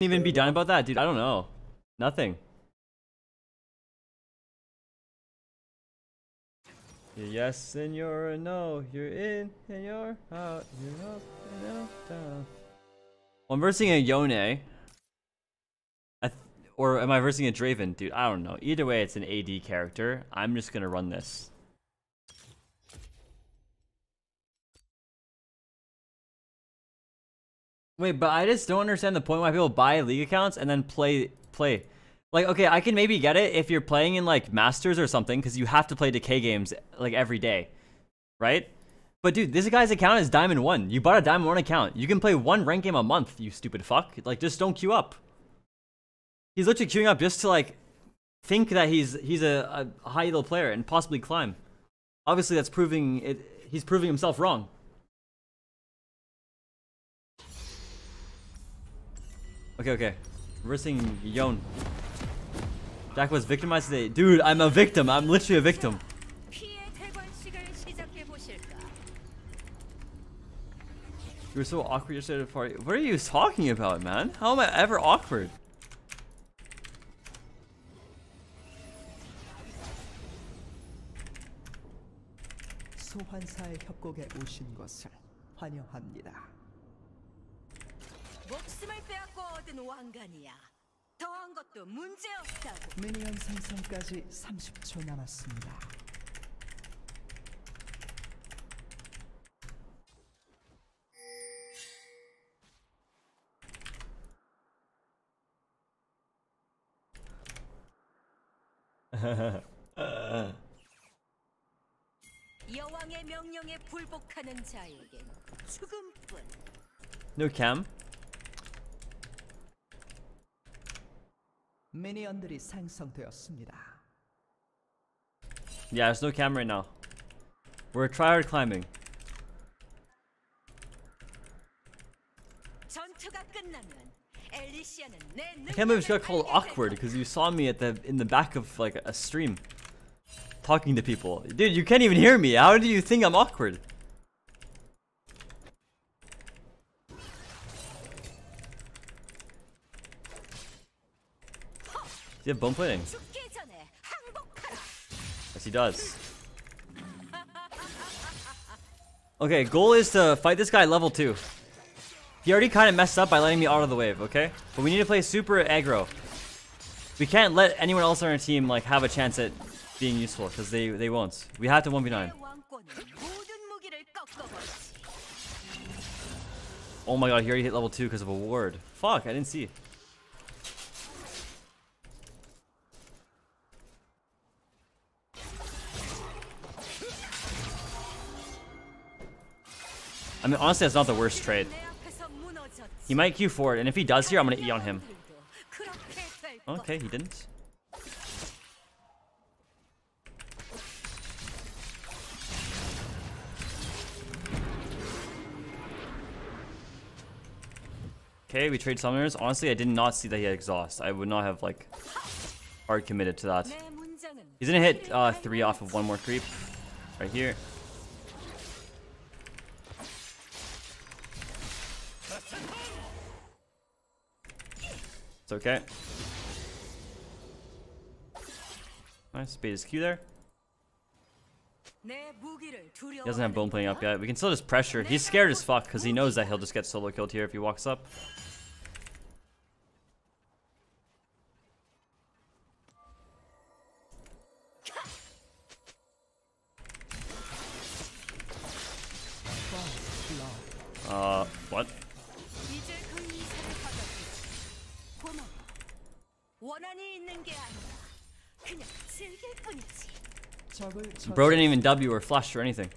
even be done about that, dude. I don't know. Nothing. You're yes you're no. You're in and you're out. You're up and out, down. Well, I'm versing a Yone. Or am I versing a Draven? Dude, I don't know. Either way, it's an AD character. I'm just gonna run this. Wait, but I just don't understand the point why people buy league accounts and then play play. Like, okay, I can maybe get it if you're playing in like Masters or something, because you have to play decay games like every day, right? But dude, this guy's account is Diamond One. You bought a Diamond One account. You can play one rank game a month. You stupid fuck. Like, just don't queue up. He's literally queuing up just to like think that he's he's a, a high elo player and possibly climb. Obviously, that's proving it. He's proving himself wrong. Okay, okay. Reversing Yone. Jack was victimized today. Dude, I'm a victim. I'm literally a victim. You were so awkward yesterday at the party. What are you talking about, man? How am I ever awkward? 고 얻은 왕관이야. 더한 것도 문제 없다고. 미니언 생성까지 30초 남았습니다. 여왕의 명령에 불복하는 자에겐 죽음뿐. No cam? 미니언들이 생성되었습니다. Yeah, there's no cam right now. We're tryhard climbing. 전투가 끝나면 엘리시아는 내 I can't believe it's got 능력을 called 알게 될 awkward because you saw me at the in the back of like a stream talking to people. Dude, you can't even hear me. How do you think I'm awkward? He have bone plating. Yes, he does. Okay, goal is to fight this guy level 2. He already kind of messed up by letting me out of the wave, okay? But we need to play super aggro. We can't let anyone else on our team like have a chance at being useful, because they, they won't. We have to 1v9. Oh my god, he already hit level 2 because of a ward. Fuck, I didn't see. mean, honestly, that's not the worst trade. He might Q forward, and if he does here, I'm gonna E on him. Okay, he didn't. Okay, we trade summoners. Honestly, I did not see that he had exhaust. I would not have, like, hard committed to that. He's gonna hit uh, three off of one more creep right here. It's okay. Nice, speed his Q there. He doesn't have Bone Plating up yet. We can still just pressure. He's scared as fuck because he knows that he'll just get solo killed here if he walks up. Bro didn't even W or Flash or anything.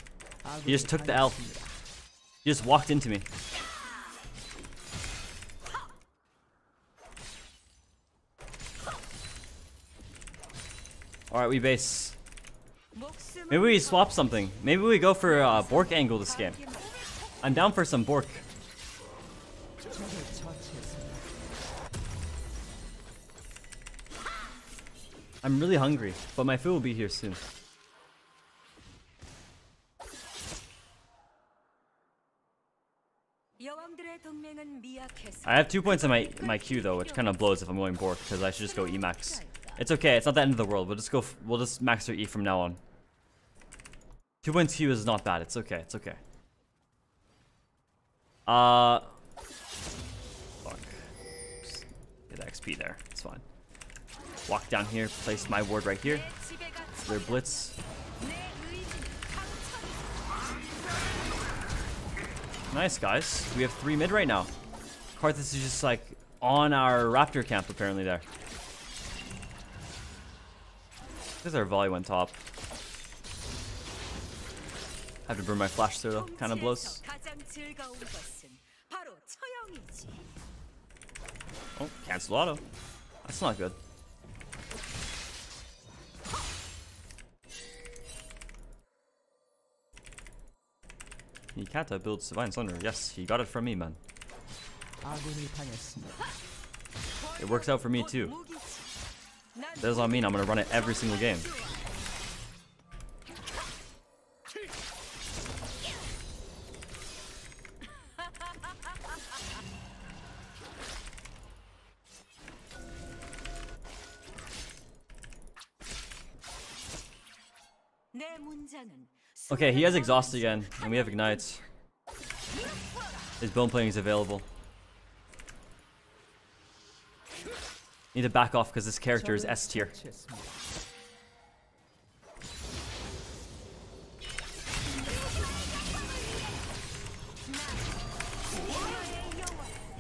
He just took the L. He just walked into me. Alright, we base. Maybe we swap something. Maybe we go for a uh, Bork angle this game. I'm down for some Bork. I'm really hungry, but my food will be here soon. I have two points in my, my Q though, which kind of blows if I'm going Bork, because I should just go E max. It's okay, it's not the end of the world. We'll just go, we'll just max our E from now on. Two points Q is not bad, it's okay, it's okay. Uh, fuck. Just get XP there, it's fine. Walk down here, place my ward right here. Their blitz. Nice, guys. We have three mid right now. Karthus is just like on our raptor camp apparently there. Because our volley went top. I have to burn my flash through though. Kind of blows. Oh, cancel auto. That's not good. Nikata builds Divine Thunder. Yes, he got it from me, man. It works out for me too. That does not mean I'm gonna run it every single game. Okay, he has exhaust again, and we have ignites. His bone plating is available. Need to back off because this character is S tier.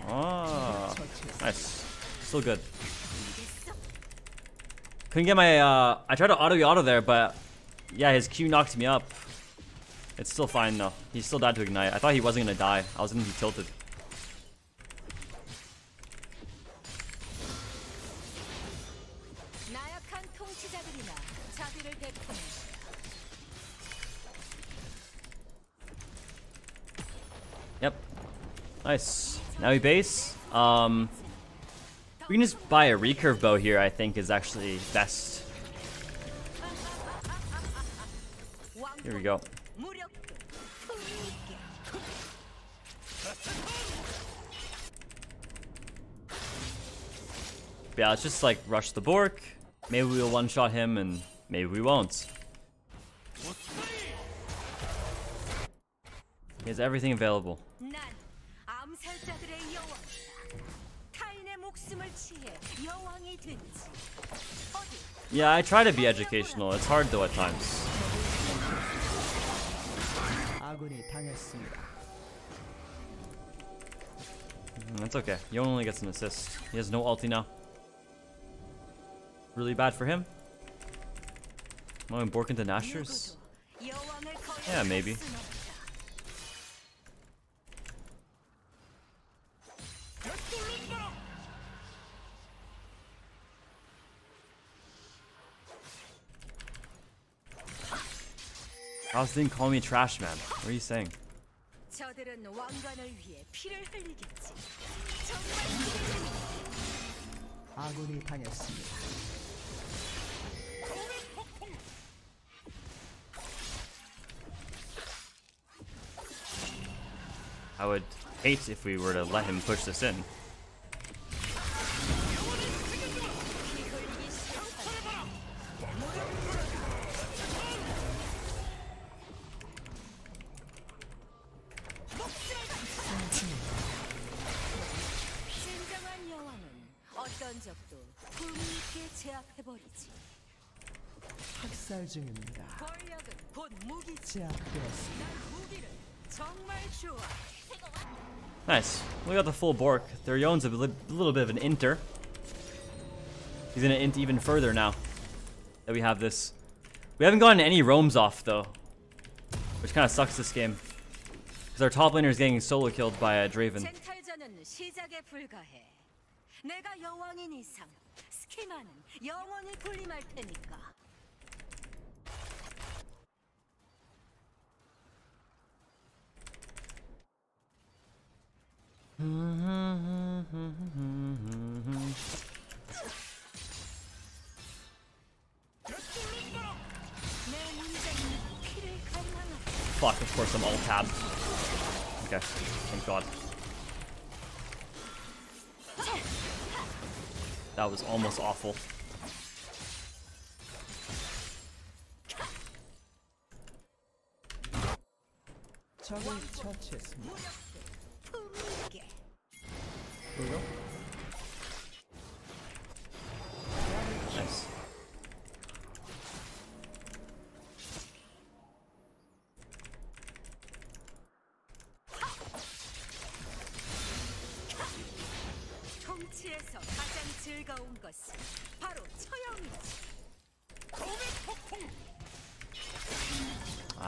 Oh, nice. Still good. Couldn't get my, uh, I tried to auto-auto there, but yeah, his Q knocked me up. It's still fine though. He still died to Ignite. I thought he wasn't gonna die. I was gonna be tilted. 나약한 통치자들이나 자비를 베푸는 Yep. Nice. Now we base. Um, we can just buy a recurve bow here. I think is actually best. Here we go. 무력도 풍요있게 But yeah, let's just like rush the Bork. Maybe we'll one-shot him, and maybe we won't. He has everything available. Yeah, I try to be educational. It's hard though at times. That's mm, okay. Yone only gets an assist. He has no ulti now. Really bad for him. Am I in Bork into Nashor's? Yeah, maybe. Ross didn't call me trash man. What are you saying? I would hate if we were to let him push this in. 진정한 여왕은 어떤 적도 품위 있게 제압해버리지. 학살 중입니다. 권력은 곧 무기지. 제압되었습니다. 난 무기를 정말 좋아. Nice. We got the full Bork. Their Yone's a li- little bit of an inter. He's gonna int even further now that we have this. We haven't gotten any roams off though, which kind of sucks this game. Because our top laner is getting solo killed by a Draven. fuck, of course I'm all tab. Okay, thank god. That was almost awful.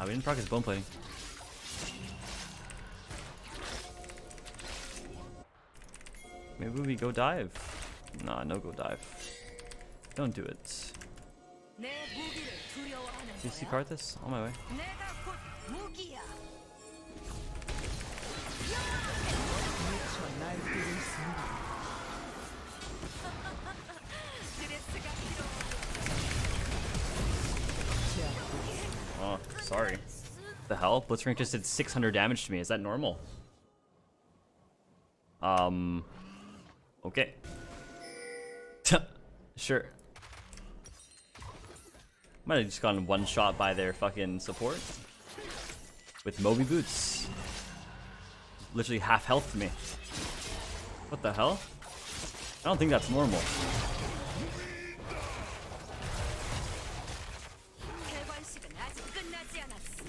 we didn't practice bone plating. Maybe we go dive. Nah, no go dive. Don't do it. Do you see Karthus? On my way. Oh sorry. The hell? Blitzcrank just did 600 damage to me. Is that normal? Um. Okay. sure. Might have just gotten one shot by their fucking support. With Moby Boots. Literally half health to me. What the hell? I don't think that's normal.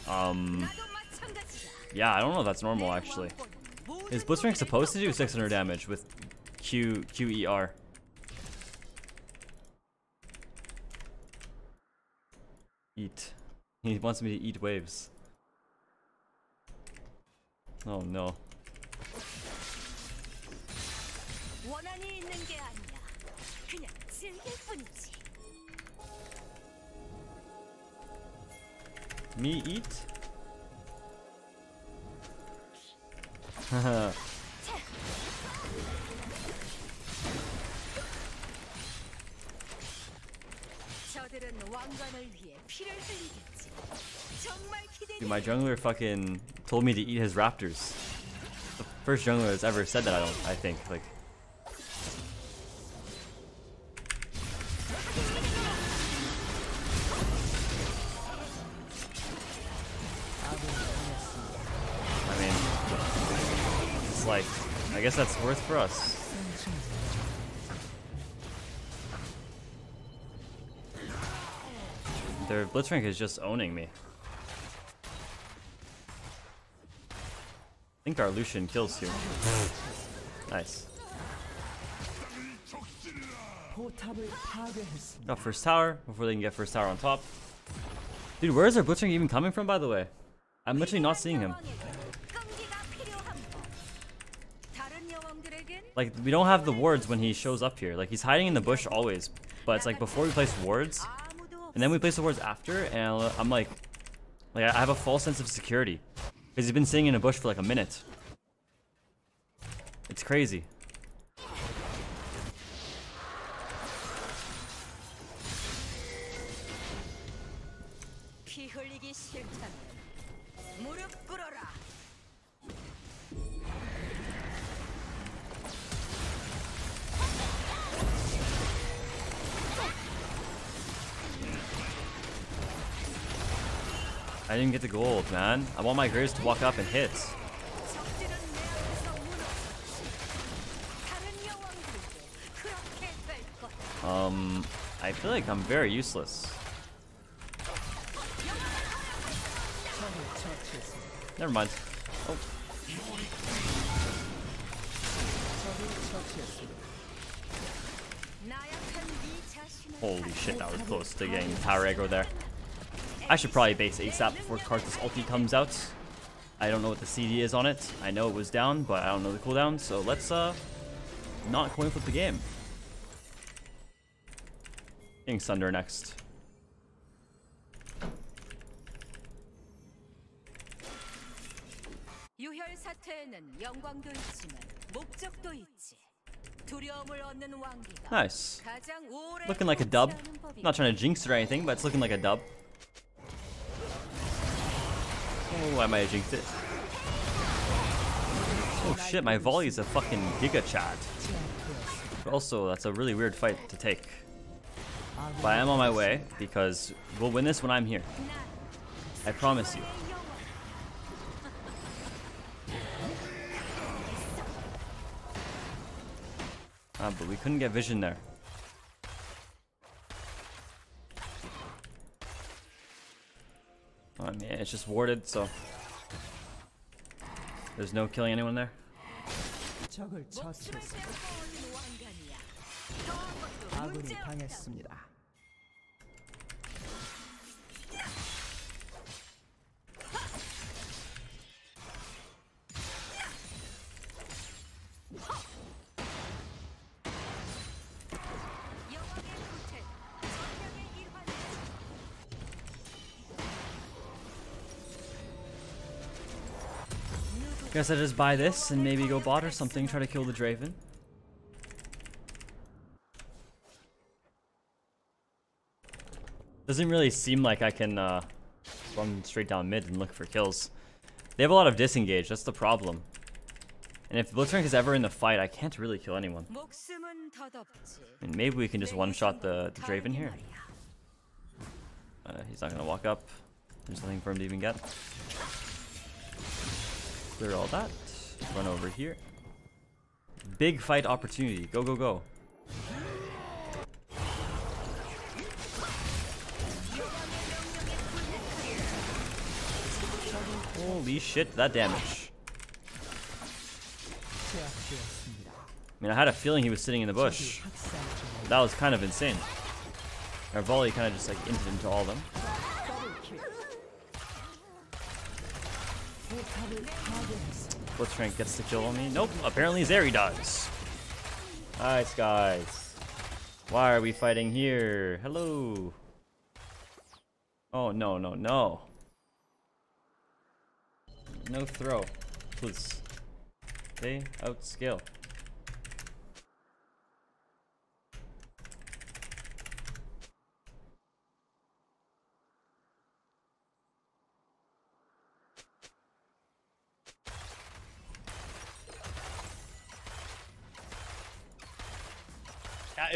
Um. 나도 마찬가지야. Yeah, I don't know if that's normal actually. Is Blitzcrank supposed to do 600 damage with Q Q E R? Eat. He wants me to eat waves. Oh no. 원한이 있는 게 아니야. 그냥 즐길 뿐이지. Me eat? Dude, my jungler fucking told me to eat his raptors. The first jungler that's ever said that, I don't, I think. Like, guess that's worth for us. Their Blitzcrank is just owning me. I think our Lucian kills you. nice. Got first tower before they can get first tower on top. Dude, where is our Blitzcrank even coming from, by the way? I'm literally not seeing him. Like, we don't have the wards when he shows up here. Like, he's hiding in the bush always. But it's like, before we place wards, and then we place the wards after, and I'm like... Like, I have a false sense of security. Because he's been sitting in a bush for like a minute. It's crazy. get the gold, man. I want my Grizz to walk up and hit. Um, I feel like I'm very useless. Never mind. Oh. Holy shit, that was close to getting power there. I should probably base ASAP before Karthus ulti comes out. I don't know what the CD is on it. I know it was down, but I don't know the cooldown. So let's uh, not coin flip the game. Getting Sunder next. 유혈 사태에는 영광도 있지만 목적도 있지. 두려움을 얻는 왕기가 Nice. 가장 오래 Looking like a dub. 통치하는 법이야. Not trying to jinx it or anything, but it's looking like a dub. Oh, I might have jinxed it. Oh shit, my volley is a fucking Giga Chad. Also, that's a really weird fight to take. But I am on my way, because we'll win this when I'm here. I promise you. Ah, but we couldn't get vision there. I mean, it's just warded, so there's no killing anyone there. 적을 목숨을 처치했습니다. 빼앗아오는 왕관이야. 더한 것도 아군이 문제 없다. 당했습니다. Guess I just buy this and maybe go bot or something, try to kill the Draven. Doesn't really seem like I can uh, run straight down mid and look for kills. They have a lot of disengage, that's the problem. And if Blitzcrank is ever in the fight, I can't really kill anyone. Maybe we can just one-shot the, the Draven here. Uh, he's not gonna walk up. There's nothing for him to even get. Clear all that. Run over here. Big fight opportunity. Go, go, go. Holy shit, that damage. I mean, I had a feeling he was sitting in the bush. That was kind of insane. Our volley kind of just like into all of them. Blitzcrank gets the kill on me. Nope, apparently Zeri does. Nice, guys. Why are we fighting here? Hello. Oh, no, no, no. No throw, please. Okay, outscale.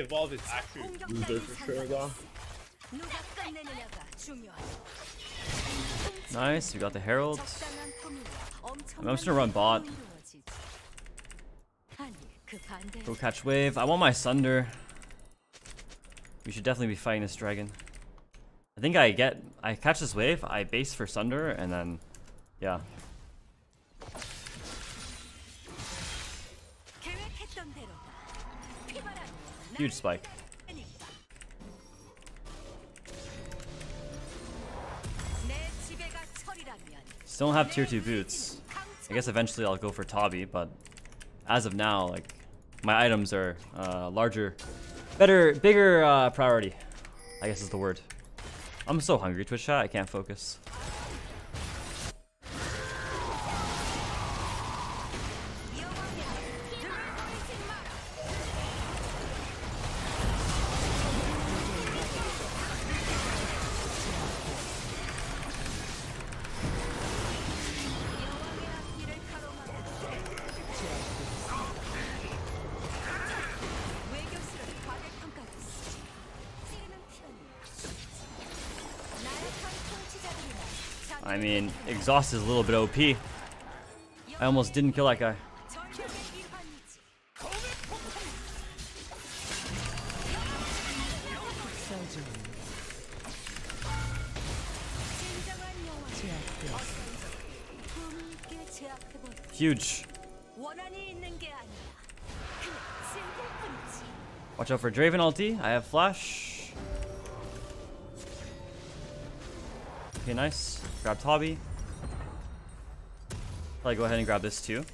evolve is actually loser for sure though. Nice, we got the Herald. I'm just gonna run bot. Go catch wave. I want my Sunder. We should definitely be fighting this dragon. I think I get, I catch this wave, I base for Sunder, and then, yeah, Huge spike. Still don't have tier 2 boots. I guess eventually I'll go for Tabi, but as of now, like, my items are uh, larger, better, bigger uh, priority, I guess is the word. I'm so hungry, Twitch chat, I can't focus. I mean, exhaust is a little bit OP. I almost didn't kill that guy. Huge. Watch out for Draven ulti. I have flash. Okay, nice. Grab Tabi. Probably go ahead and grab this too.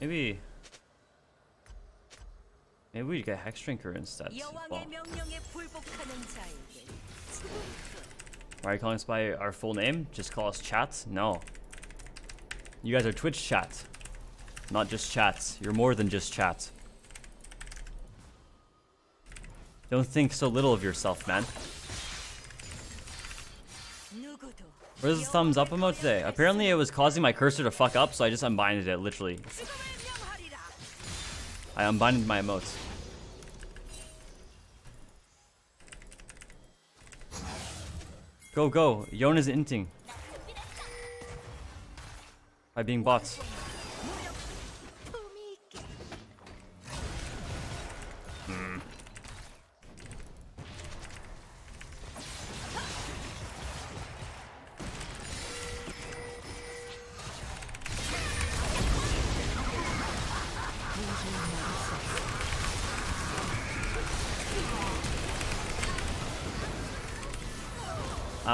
Maybe... Maybe we get Hex Drinker instead. Why are you calling us by our full name? Just call us chats? No. You guys are Twitch chat. Not just chats. You're more than just chats. Don't think so little of yourself, man. Where's the thumbs up emote today? Apparently it was causing my cursor to fuck up, so I just unbinded it, literally. I unbinded my emotes. Go, go. Yone is inting. By being bots.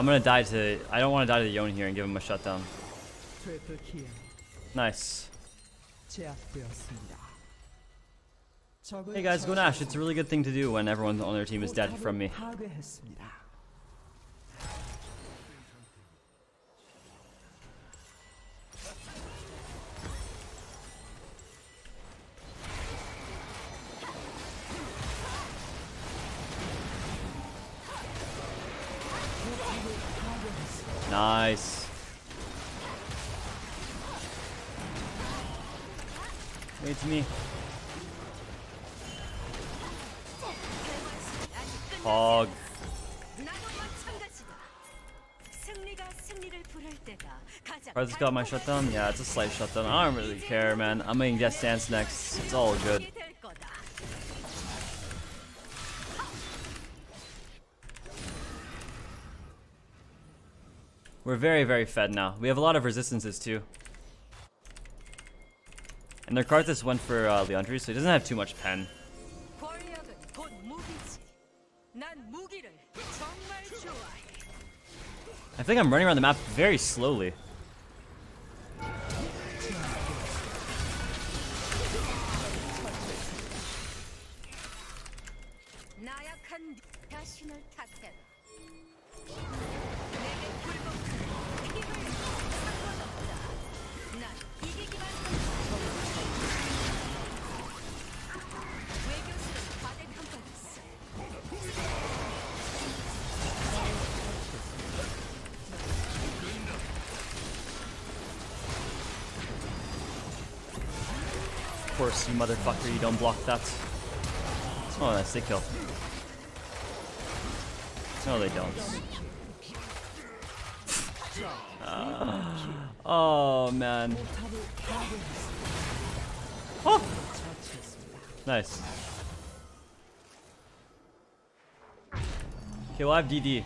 I'm gonna die to... I don't want to die to the Yone here and give him a shutdown. Nice. Hey guys, go Nash. It's a really good thing to do when everyone on their team is dead from me. Nice. It's me. Hog. President got my shutdown? Yeah, it's a slight shutdown. I don't really care, man. I'm making guest stance next. It's all good. very, very fed now. We have a lot of resistances too. And their Karthus went for uh, Liandry, so he doesn't have too much pen. I think I'm running around the map very slowly. course, you motherfucker, you don't block that. Oh, that's the kill. No, they don't. Uh, oh, man. Oh! Nice. Okay, well, I have DD.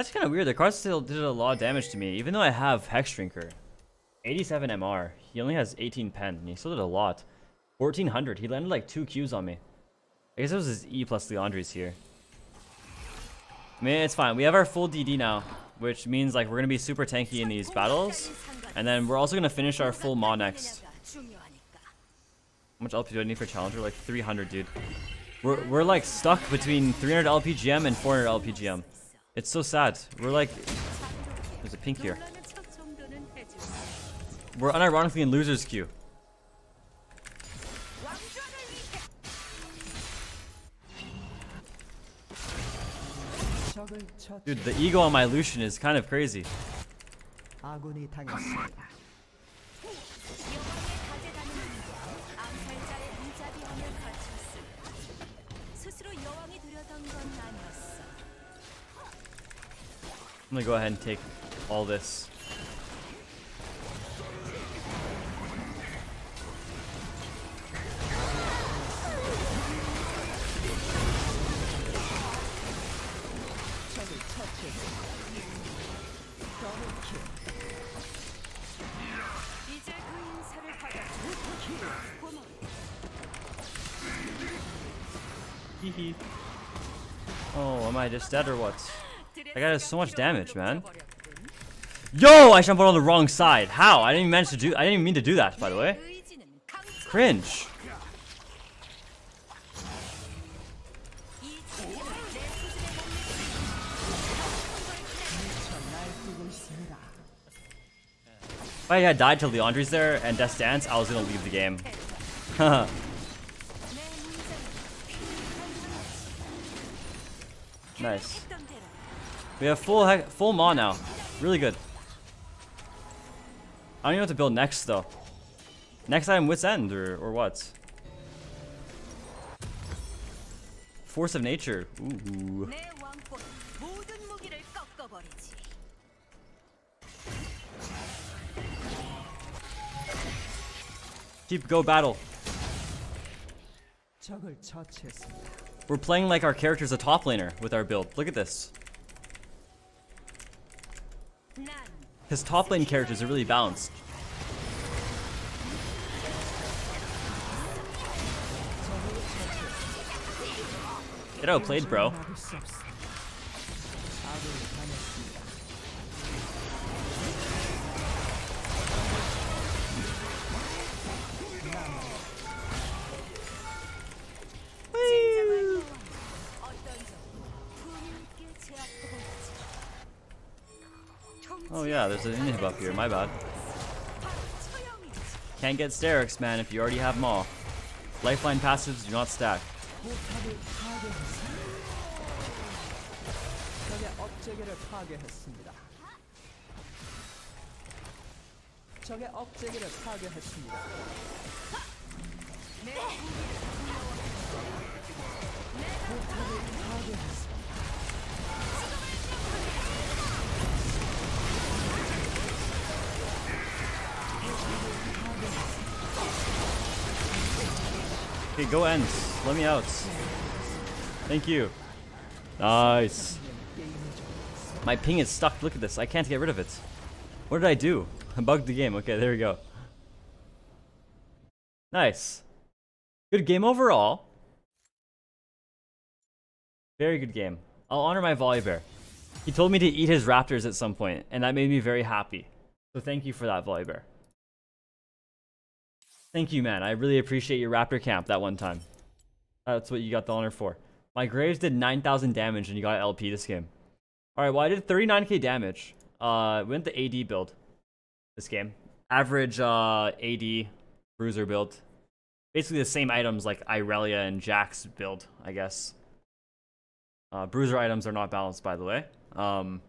That's kind of weird. The card still did a lot of damage to me, even though I have Hexdrinker. 87 MR. He only has 18 pen, and he still did a lot. 1400. He landed like two Qs on me. I guess it was his E plus Liandry's here. I mean, it's fine. We have our full DD now, which means like we're going to be super tanky in these battles. And then we're also going to finish our full Maw next. How much LP do I need for Challenger? Like 300, dude. We're, we're like stuck between 300 LPGM and 400 LPGM. It's so sad. We're like... There's a pink here. We're unironically in loser's queue. Dude, the ego on my Lucian is kind of crazy. I'm gonna go ahead and take all this. oh, am I just dead or what? That guy does so much damage, man. Yo, I jumped on the wrong side. How? I didn't even manage to do- I didn't even mean to do that, by the way. Cringe. If I had died till Liandry's there and Death Dance, I was gonna leave the game. nice. We have full full Maw now. Really good. I don't even know what to build next, though. Next item, Wit's End, or, or what? Force of Nature. Ooh. Keep go battle. We're playing like our character's a top laner with our build. Look at this. 난 His top lane characters are really balanced. Get outplayed, bro. Oh yeah, there's an inhib up here, my bad. Can't get Sterak's, man, if you already have Maw. Lifeline passives do not stack. Okay, go ends. Let me out. Thank you. Nice. My ping is stuck. Look at this. I can't get rid of it. What did I do? I bugged the game. Okay, there we go. Nice. Good game overall. Very good game. I'll honor my Volibear. He told me to eat his raptors at some point, and that made me very happy. So thank you for that, Volibear. Thank you, man. I really appreciate your raptor camp that one time. That's what you got the honor for. My Graves did 9,000 damage and you got LP this game. Alright, well I did 39k damage. Uh, went the AD build this game. Average uh, AD bruiser build. Basically the same items like Irelia and Jax build, I guess. Uh, bruiser items are not balanced, by the way. Um,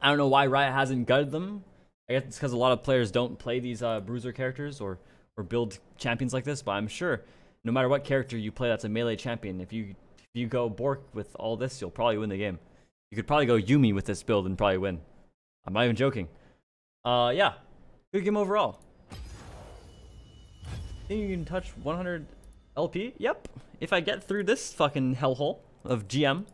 I don't know why Riot hasn't gutted them. I guess it's because a lot of players don't play these uh, bruiser characters or or build champions like this. But I'm sure no matter what character you play that's a melee champion, if you if you go Bork with all this, you'll probably win the game. You could probably go Yuumi with this build and probably win. I'm not even joking. Uh, yeah, good game overall. Think you can touch 100 LP? Yep. If I get through this fucking hellhole of GM,